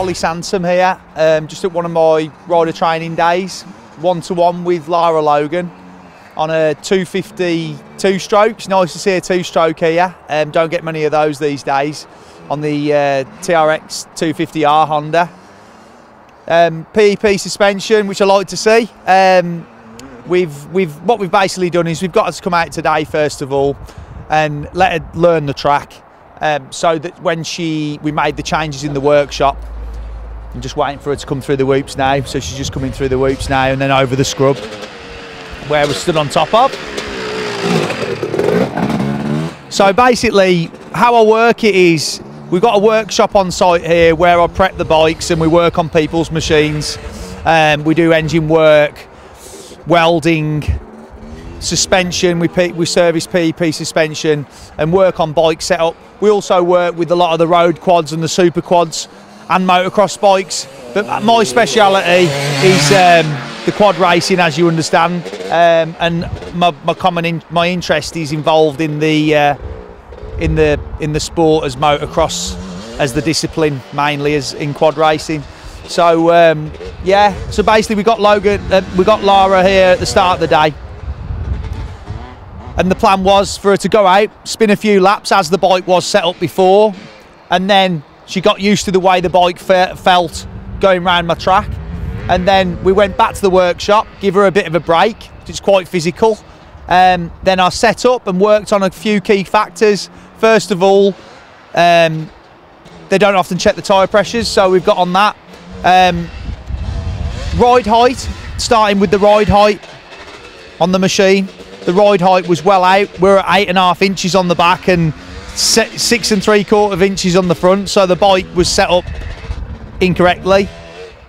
Oli Sansom here, um, just at one of my rider training days, one to one with Lara Logan on a 250 two stroke. Nice to see a two stroke here. Um, don't get many of those these days on the uh, TRX 250R Honda. Um, PEP suspension, which I like to see. Um, we've we've what we've basically done is we've got to come out today first of all and let her learn the track um, so that when she we made the changes in the workshop I'm just waiting for her to come through the whoops now. So she's just coming through the whoops now and then over the scrub. Where we're stood on top of. So basically how I work it is we've got a workshop on site here where I prep the bikes and we work on people's machines. Um, we do engine work welding suspension, we, we service PEP suspension and work on bike setup. We also work with a lot of the road quads and the super quads and motocross bikes. But my speciality is um, the quad racing, as you understand, um, and my, my common in, my interest is involved in the uh, in the in the sport as motocross as the discipline mainly as in quad racing. So um, yeah, so basically we got Logan, uh, we got Lara here at the start of the day and the plan was for her to go out, spin a few laps as the bike was set up before, and then she got used to the way the bike fe felt going around my track. And then we went back to the workshop, give her a bit of a break. It's quite physical. Um, then I set up and worked on a few key factors. First of all, um, they don't often check the tyre pressures, so we've got on that. Um, ride height, starting with the ride height on the machine. The ride height was well out. We're at eight and a half inches on the back and six and three quarter inches on the front. So the bike was set up incorrectly.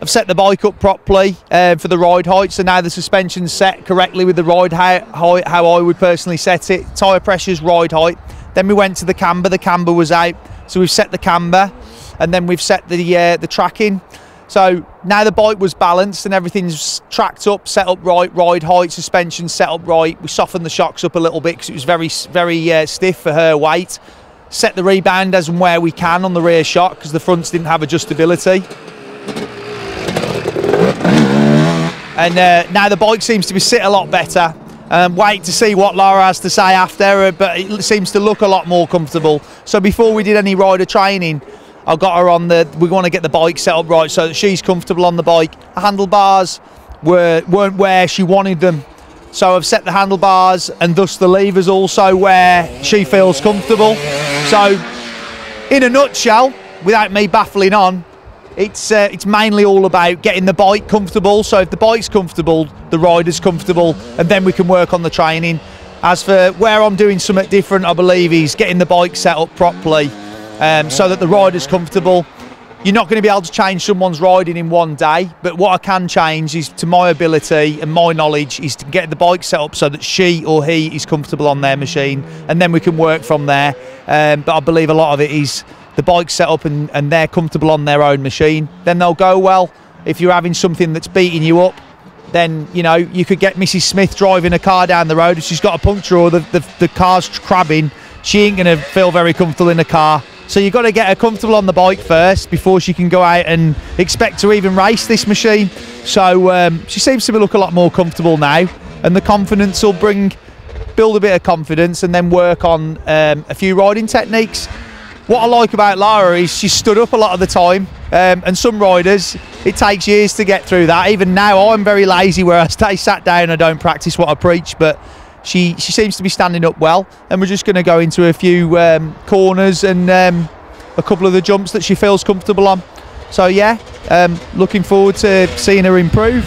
I've set the bike up properly uh, for the ride height, so now the suspension's set correctly with the ride height, how I would personally set it. Tyre pressures, ride height. Then we went to the camber. The camber was out, so we've set the camber, and then we've set the uh, the tracking. So now the bike was balanced and everything's tracked up, set up right, ride height, suspension set up right. We softened the shocks up a little bit because it was very, very uh, stiff for her weight. Set the rebound as and where we can on the rear shock because the fronts didn't have adjustability. And uh, now the bike seems to be sit a lot better. Um, wait to see what Lara has to say after, uh, but it seems to look a lot more comfortable. So before we did any rider training, I got her on the. We want to get the bike set up right so that she's comfortable on the bike. The handlebars were weren't where she wanted them, so I've set the handlebars and thus the levers also where she feels comfortable. So, in a nutshell, without me baffling on, it's uh, it's mainly all about getting the bike comfortable. So if the bike's comfortable, the rider's comfortable, and then we can work on the training. As for where I'm doing something different, I believe is getting the bike set up properly um, so that the rider's comfortable. You're not going to be able to change someone's riding in one day, but what I can change is to my ability and my knowledge is to get the bike set up so that she or he is comfortable on their machine, and then we can work from there. Um, but I believe a lot of it is the bike set up and, and they're comfortable on their own machine, then they'll go well. If you're having something that's beating you up, then you know you could get Mrs. Smith driving a car down the road if she's got a puncture or the, the, the car's crabbing. She ain't going to feel very comfortable in the car. So you've got to get her comfortable on the bike first before she can go out and expect to even race this machine. So um, she seems to look a lot more comfortable now, and the confidence will bring, build a bit of confidence, and then work on um, a few riding techniques. What I like about Lara is she stood up a lot of the time, um, and some riders it takes years to get through that. Even now, I'm very lazy where I stay sat down. I don't practice what I preach, but she she seems to be standing up well, and we're just going to go into a few um, corners and um, a couple of the jumps that she feels comfortable on. So yeah, um, looking forward to seeing her improve.